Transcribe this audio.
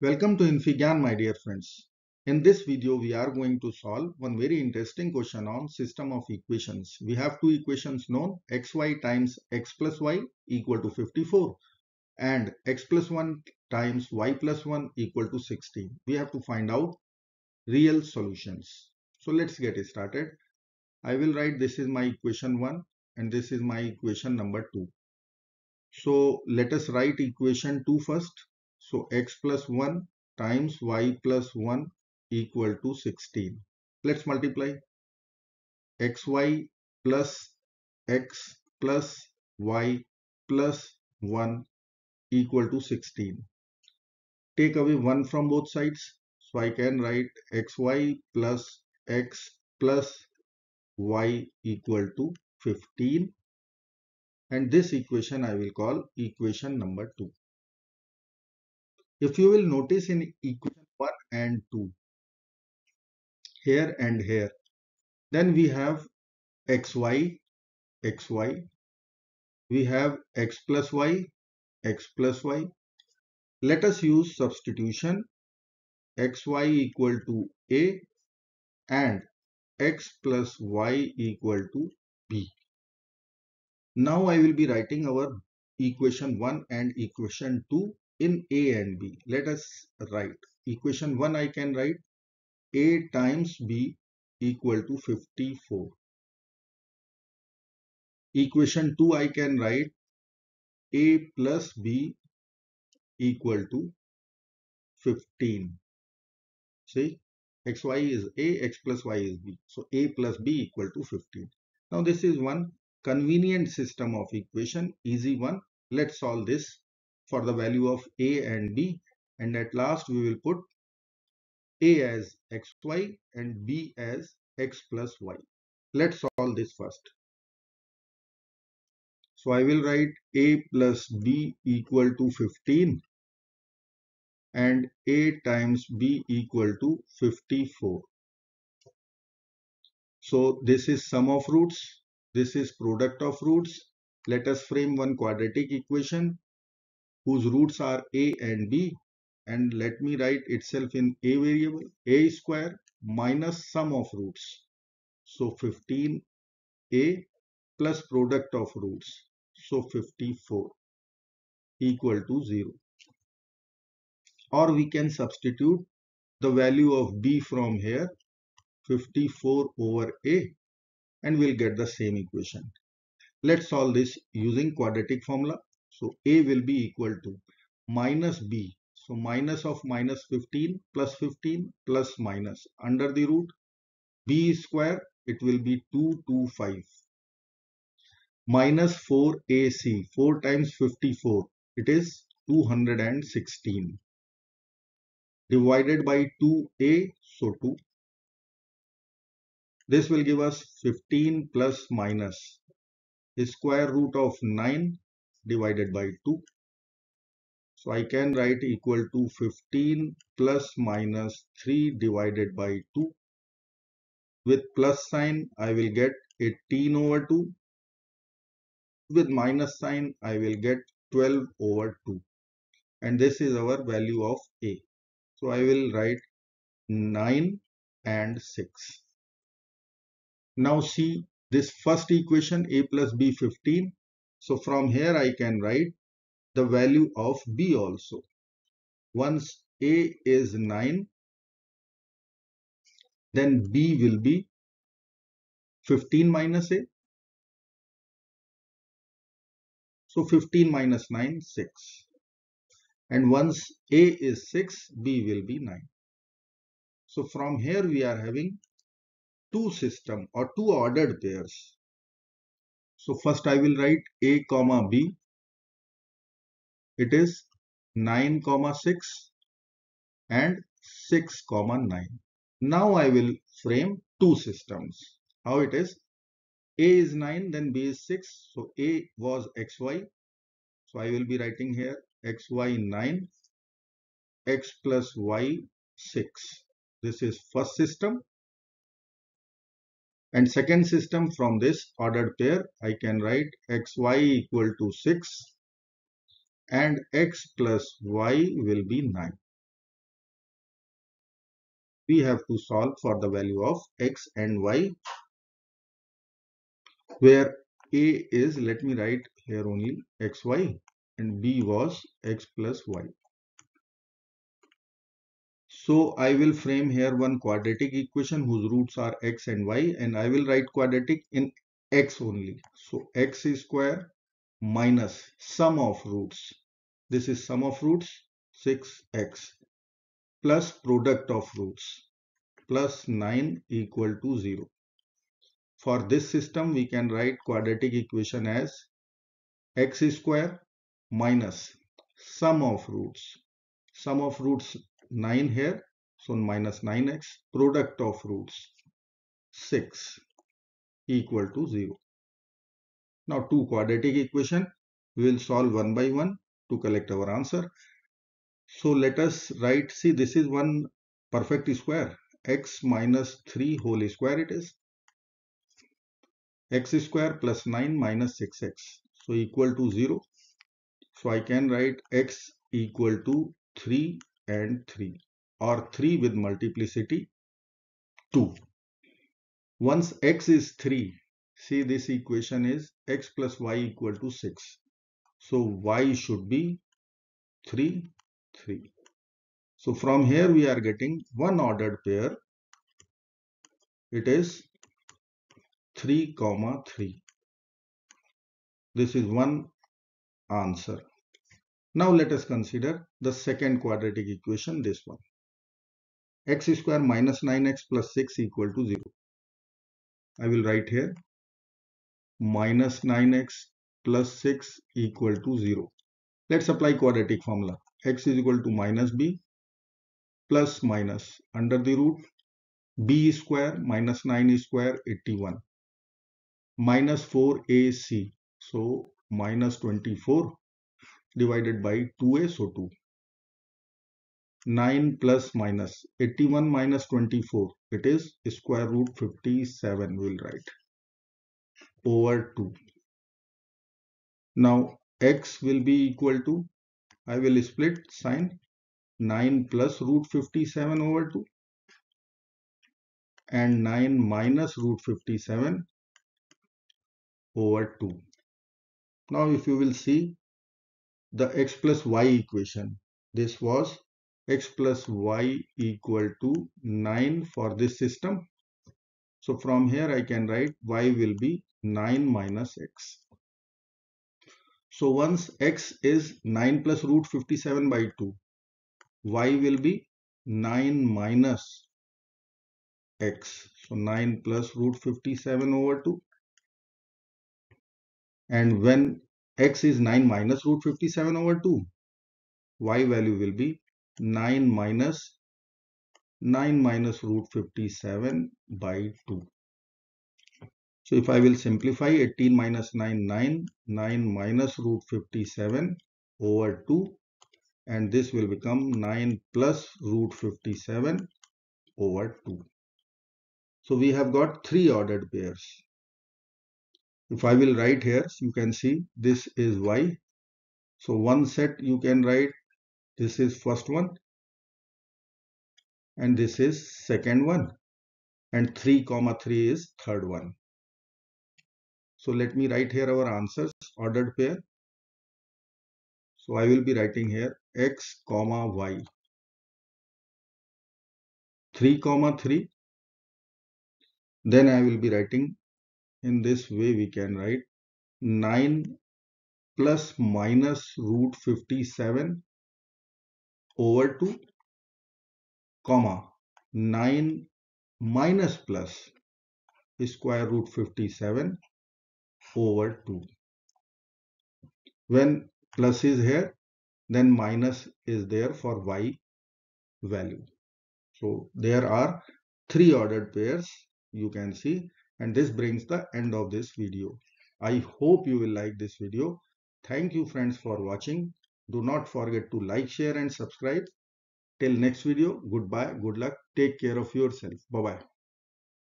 Welcome to infyGyan my dear friends. In this video we are going to solve one very interesting question on system of equations. We have two equations known xy times x plus y equal to 54 and x plus 1 times y plus 1 equal to 16. We have to find out real solutions. So let's get started. I will write this is my equation 1 and this is my equation number 2. So let us write equation 2 first. So x plus 1 times y plus 1 equal to 16. Let's multiply xy plus x plus y plus 1 equal to 16. Take away 1 from both sides. So I can write xy plus x plus y equal to 15 and this equation I will call equation number 2. If you will notice in equation 1 and 2 here and here then we have xy xy we have x plus y x plus y. Let us use substitution xy equal to a and x plus y equal to b. Now I will be writing our equation 1 and equation 2 in A and B. Let us write equation 1 I can write A times B equal to 54. Equation 2 I can write A plus B equal to 15. See xy is A, x plus y is B. So A plus B equal to 15. Now this is one convenient system of equation easy one let's solve this for the value of a and b. And at last we will put a as xy and b as x plus y. Let's solve this first. So i will write a plus b equal to 15 and a times b equal to 54 so this is sum of roots. This is product of roots. Let us frame one quadratic equation whose roots are a and b and let me write itself in a variable a square minus sum of roots. So 15a plus product of roots. So 54 equal to 0. Or we can substitute the value of b from here 54 over a and we'll get the same equation. Let's solve this using quadratic formula. So A will be equal to minus B. So minus of minus 15 plus 15 plus minus. Under the root B square it will be 225 minus 4AC 4 times 54 it is 216 divided by 2A so 2 this will give us 15 plus minus. Square root of 9 divided by 2. So I can write equal to 15 plus minus 3 divided by 2. With plus sign I will get 18 over 2. With minus sign I will get 12 over 2. And this is our value of A. So I will write 9 and 6. Now see this first equation a plus b 15. So from here I can write the value of b also. Once a is 9 then b will be 15 minus a. So 15 minus 9 6 and once a is 6 b will be 9. So from here we are having two system or two ordered pairs. So first I will write A comma B. It is 9 comma 6 and 6 comma 9. Now I will frame two systems. How it is? A is 9 then B is 6. So A was xy. So I will be writing here xy 9 x plus y 6. This is first system and second system from this ordered pair, I can write xy equal to 6 and x plus y will be 9. we have to solve for the value of x and y where a is let me write here only xy and b was x plus y so I will frame here one quadratic equation whose roots are x and y and I will write quadratic in x only. So x square minus sum of roots. This is sum of roots 6x plus product of roots plus 9 equal to 0. For this system we can write quadratic equation as x square minus sum of roots. Sum of roots 9 here. So minus 9x product of roots 6 equal to 0 now two quadratic equation we will solve one by one to collect our answer. So let us write see this is one perfect square. X minus 3 whole square it is. X square plus 9 minus 6x so equal to 0 so I can write x equal to 3 and 3 or 3 with multiplicity 2. Once x is 3, see this equation is x plus y equal to 6. So y should be 3, 3. So from here we are getting one ordered pair. It is 3 comma 3. This is one answer. Now let us consider the second quadratic equation, this one. x square minus 9x plus 6 equal to 0. I will write here minus 9x plus 6 equal to 0. Let's apply quadratic formula. x is equal to minus b plus minus under the root b square minus 9 square 81 minus 4ac so minus 24 divided by 2a so 2 9 plus minus 81 minus 24 it is square root 57 we'll write over 2 now x will be equal to I will split sign 9 plus root 57 over 2 and 9 minus root 57 over 2 now if you will see the x plus y equation. This was x plus y equal to 9 for this system. So from here I can write y will be 9 minus x. So once x is 9 plus root 57 by 2, y will be 9 minus x. So 9 plus root 57 over 2. And when x is 9 minus root 57 over 2 y value will be 9 minus 9 minus root 57 by 2 so if I will simplify 18 minus 9 9 9 minus root 57 over 2 and this will become 9 plus root 57 over 2 so we have got three ordered pairs if I will write here you can see this is y. So one set you can write this is first one and this is second one and 3 comma 3 is third one. So let me write here our answers ordered pair. So I will be writing here x comma y. 3 comma 3 then I will be writing in this way we can write 9 plus minus root 57 over 2 comma 9 minus plus square root 57 over 2 when plus is here then minus is there for y value. So there are three ordered pairs. You can see and this brings the end of this video. I hope you will like this video. Thank you friends for watching. Do not forget to like, share and subscribe. Till next video, goodbye, good luck, take care of yourself. Bye-bye.